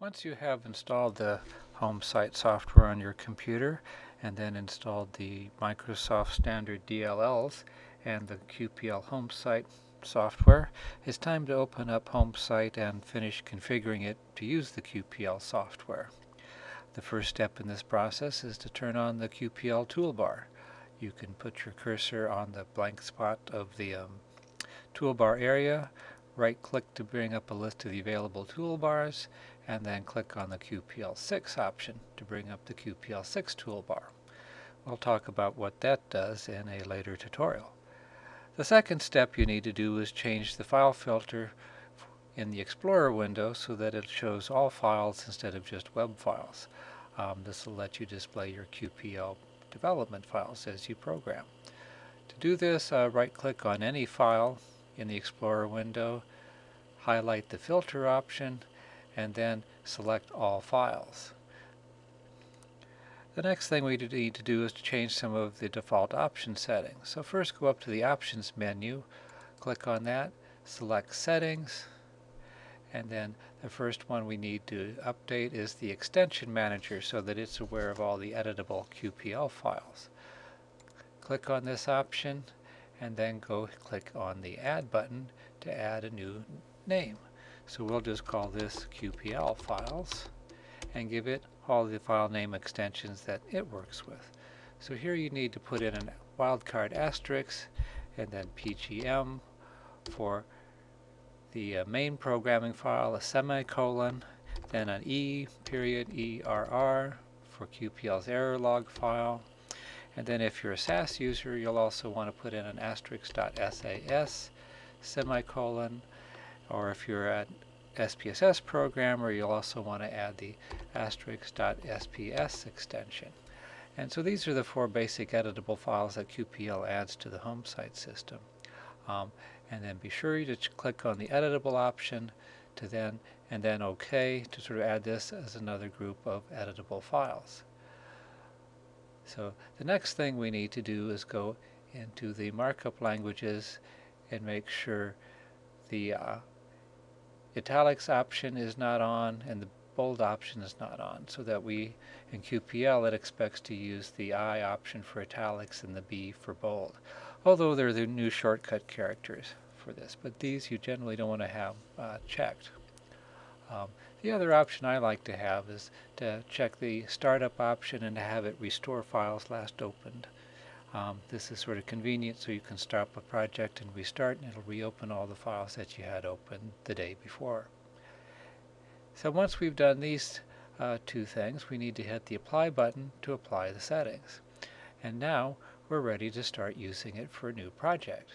Once you have installed the HomeSite software on your computer and then installed the Microsoft standard DLLs and the QPL HomeSite software, it's time to open up HomeSite and finish configuring it to use the QPL software. The first step in this process is to turn on the QPL toolbar. You can put your cursor on the blank spot of the um, toolbar area, right click to bring up a list of the available toolbars, and then click on the QPL6 option to bring up the QPL6 toolbar. We'll talk about what that does in a later tutorial. The second step you need to do is change the file filter in the Explorer window so that it shows all files instead of just web files. Um, this will let you display your QPL development files as you program. To do this, uh, right-click on any file in the Explorer window, highlight the filter option, and then select all files. The next thing we need to do is to change some of the default option settings. So first go up to the options menu, click on that, select settings, and then the first one we need to update is the extension manager so that it's aware of all the editable QPL files. Click on this option and then go click on the add button to add a new name. So we'll just call this QPL files and give it all the file name extensions that it works with. So here you need to put in a wildcard asterisk and then PGM for the uh, main programming file, a semicolon, then an E period ERR for QPL's error log file. And then if you're a SAS user, you'll also want to put in an asterisk.sas semicolon or if you're an SPSS programmer, you'll also want to add the asterisk.sps extension. And so these are the four basic editable files that QPL adds to the HomeSite system. Um, and then be sure you to click on the editable option to then and then OK to sort of add this as another group of editable files. So the next thing we need to do is go into the markup languages and make sure the uh, italics option is not on and the bold option is not on so that we in QPL it expects to use the I option for italics and the B for bold. Although they're the new shortcut characters for this but these you generally don't want to have uh, checked. Um, the other option I like to have is to check the startup option and to have it restore files last opened um, this is sort of convenient so you can start a project and restart and it'll reopen all the files that you had open the day before. So once we've done these uh, two things, we need to hit the apply button to apply the settings. And now we're ready to start using it for a new project.